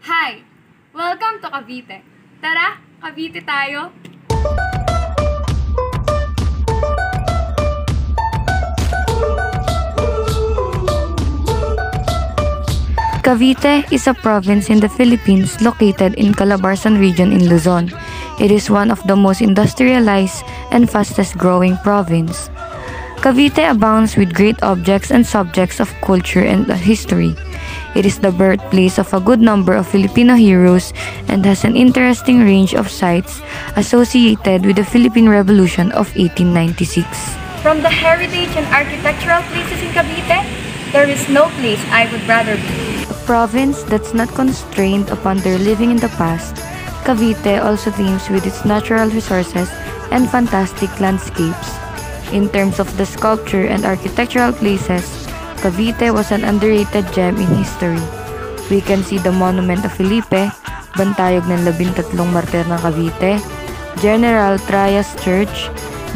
Hi! Welcome to Cavite. Tara, Cavite tayo! Cavite is a province in the Philippines located in Calabarzon region in Luzon. It is one of the most industrialized and fastest growing province. Cavite abounds with great objects and subjects of culture and history. It is the birthplace of a good number of Filipino heroes and has an interesting range of sites associated with the Philippine Revolution of 1896. From the heritage and architectural places in Cavite, there is no place I would rather be. A province that's not constrained upon their living in the past, Cavite also teems with its natural resources and fantastic landscapes. In terms of the sculpture and architectural places, Cavite was an underrated gem in history. We can see the Monument of Felipe, Bantayog ng Labintatlong Martir ng Cavite, General Trias Church,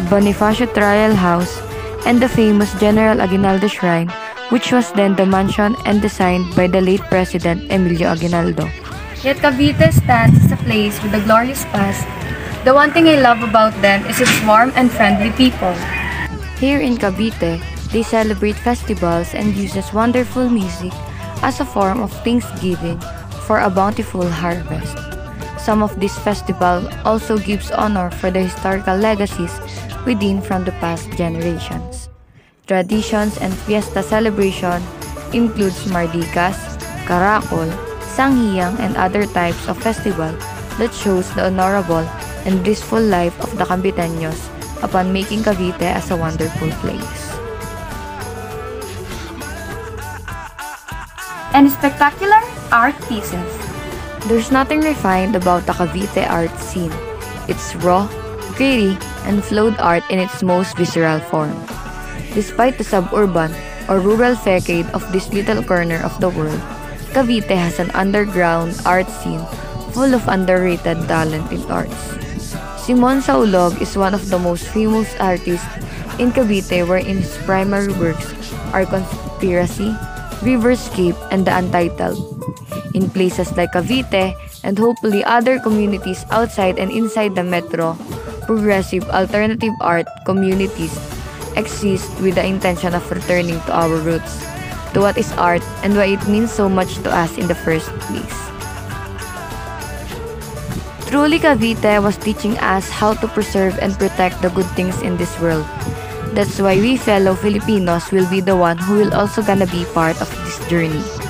Bonifacio Trial House, and the famous General Aguinaldo Shrine, which was then the mansion and designed by the late President Emilio Aguinaldo. Yet Cavite stands as a place with a glorious past. The one thing I love about them is its warm and friendly people. Here in Cavite, they celebrate festivals and uses wonderful music as a form of thanksgiving for a bountiful harvest. Some of this festival also gives honor for the historical legacies within from the past generations. Traditions and fiesta celebration includes Mardicas, Caracol, Sanghiyang, and other types of festival that shows the honorable and blissful life of the Caviteños upon making Cavite as a wonderful place. And spectacular art pieces. There's nothing refined about the Cavite art scene. It's raw, gritty, and flowed art in its most visceral form. Despite the suburban or rural facade of this little corner of the world, Cavite has an underground art scene full of underrated talent in arts. Simon Saulog is one of the most famous artists in Cavite wherein his primary works are Conspiracy, Riverscape, and The Untitled. In places like Cavite and hopefully other communities outside and inside the metro, progressive alternative art communities exist with the intention of returning to our roots, to what is art and why it means so much to us in the first place. Truly Cavite was teaching us how to preserve and protect the good things in this world. That's why we fellow Filipinos will be the one who will also gonna be part of this journey.